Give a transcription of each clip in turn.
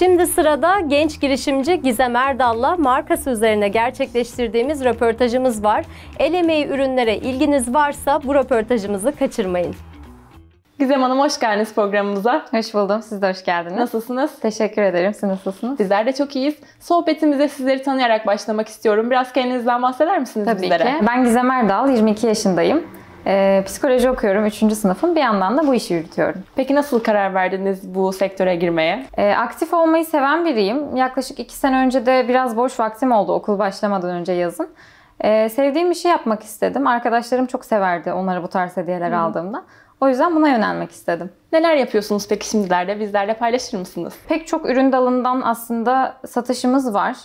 Şimdi sırada genç girişimci Gizem Erdal'la markası üzerine gerçekleştirdiğimiz röportajımız var. El emeği ürünlere ilginiz varsa bu röportajımızı kaçırmayın. Gizem Hanım hoş geldiniz programımıza. Hoş buldum. Siz de hoş geldiniz. Nasılsınız? Teşekkür ederim. Siz nasılsınız? Bizler de çok iyiyiz. Sohbetimize sizleri tanıyarak başlamak istiyorum. Biraz kendinizden bahseder misiniz Tabii bizlere? ki. Ben Gizem Erdal, 22 yaşındayım. Ee, psikoloji okuyorum, 3. sınıfım. Bir yandan da bu işi yürütüyorum. Peki nasıl karar verdiniz bu sektöre girmeye? Ee, aktif olmayı seven biriyim. Yaklaşık 2 sene önce de biraz boş vaktim oldu okul başlamadan önce yazın. Ee, sevdiğim bir şey yapmak istedim. Arkadaşlarım çok severdi onlara bu tarz hediyeler aldığımda. O yüzden buna yönelmek istedim. Neler yapıyorsunuz peki şimdilerde? Bizlerle paylaşır mısınız? Pek çok ürün dalından aslında satışımız var.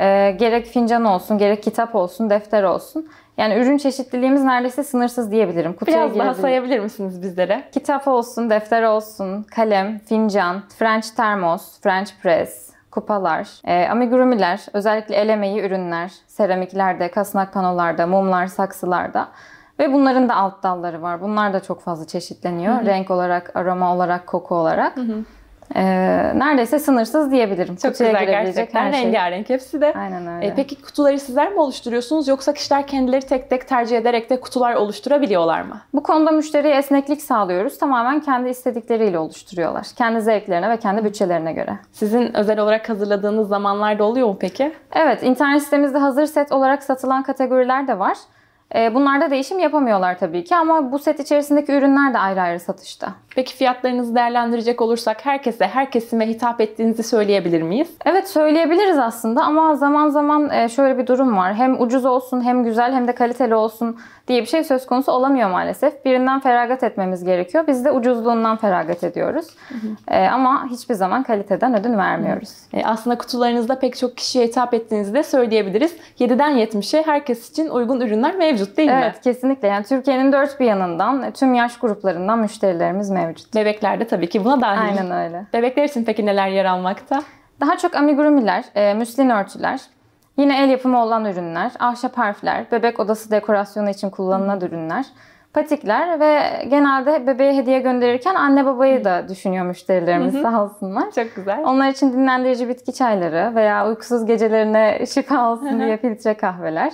Ee, gerek fincan olsun, gerek kitap olsun, defter olsun. Yani ürün çeşitliliğimiz neredeyse sınırsız diyebilirim. Kutuya Biraz daha girebilir- sayabilir misiniz bizlere? Kitap olsun, defter olsun, kalem, fincan, French termos, French press, kupalar, e, amigurumiler, özellikle el emeği ürünler, seramiklerde, kasnak panolarda, mumlar, saksılarda ve bunların da alt dalları var. Bunlar da çok fazla çeşitleniyor. Renk olarak, aroma olarak, koku olarak. E, neredeyse sınırsız diyebilirim. Çok Kutuya güzel gerçekten. her şey. Rengarenk hepsi de. Aynen öyle. E, peki kutuları sizler mi oluşturuyorsunuz yoksa kişiler kendileri tek tek tercih ederek de kutular oluşturabiliyorlar mı? Bu konuda müşteriye esneklik sağlıyoruz. Tamamen kendi istedikleriyle oluşturuyorlar. Kendi zevklerine ve kendi bütçelerine göre. Sizin özel olarak hazırladığınız zamanlarda oluyor mu peki? Evet, internet sitemizde hazır set olarak satılan kategoriler de var. Ee, Bunlarda değişim yapamıyorlar tabii ki ama bu set içerisindeki ürünler de ayrı ayrı satışta. Peki fiyatlarınızı değerlendirecek olursak herkese, her kesime hitap ettiğinizi söyleyebilir miyiz? Evet söyleyebiliriz aslında ama zaman zaman e, şöyle bir durum var. Hem ucuz olsun hem güzel hem de kaliteli olsun diye bir şey söz konusu olamıyor maalesef. Birinden feragat etmemiz gerekiyor. Biz de ucuzluğundan feragat ediyoruz. E, Ama hiçbir zaman kaliteden ödün vermiyoruz. E, aslında kutularınızda pek çok kişiye hitap ettiğinizi de söyleyebiliriz. 7'den 70'e herkes için uygun ürünler mevcut değil mi? Evet kesinlikle. Yani Türkiye'nin dört bir yanından e, tüm yaş gruplarından müşterilerimiz mevcut. Bebekler de tabii ki buna dahil. Aynen öyle. Bebekler için peki neler yer almakta? Daha çok amigurumiler, e, müslin örtüler, yine el yapımı olan ürünler, ahşap harfler, bebek odası dekorasyonu için kullanılan ürünler, patikler ve genelde bebeğe hediye gönderirken anne babayı da düşünüyor müşterilerimiz sağ olsunlar. Çok güzel. Onlar için dinlendirici bitki çayları veya uykusuz gecelerine şifa olsun diye filtre kahveler,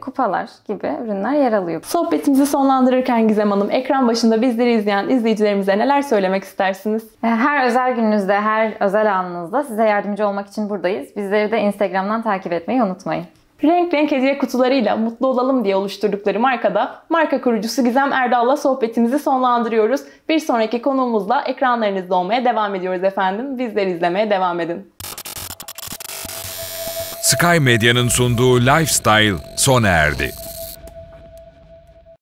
kupalar gibi ürünler yer alıyor. Sohbetimizi sonlandırırken Gizem Hanım, ekran başında bizleri izleyen izleyicilerimize neler söylemek istersiniz? E, Her özel gününüzde, her özel anınızda size yardımcı olmak için buradayız. Bizleri de Instagram'dan takip etmeyi unutmayın. Renk renk hediye kutularıyla mutlu olalım diye oluşturdukları markada marka kurucusu Gizem Erdal'la sohbetimizi sonlandırıyoruz. Bir sonraki konuğumuzla ekranlarınızda olmaya devam ediyoruz efendim. Bizleri izlemeye devam edin. Sky Medya'nın sunduğu Lifestyle sona erdi.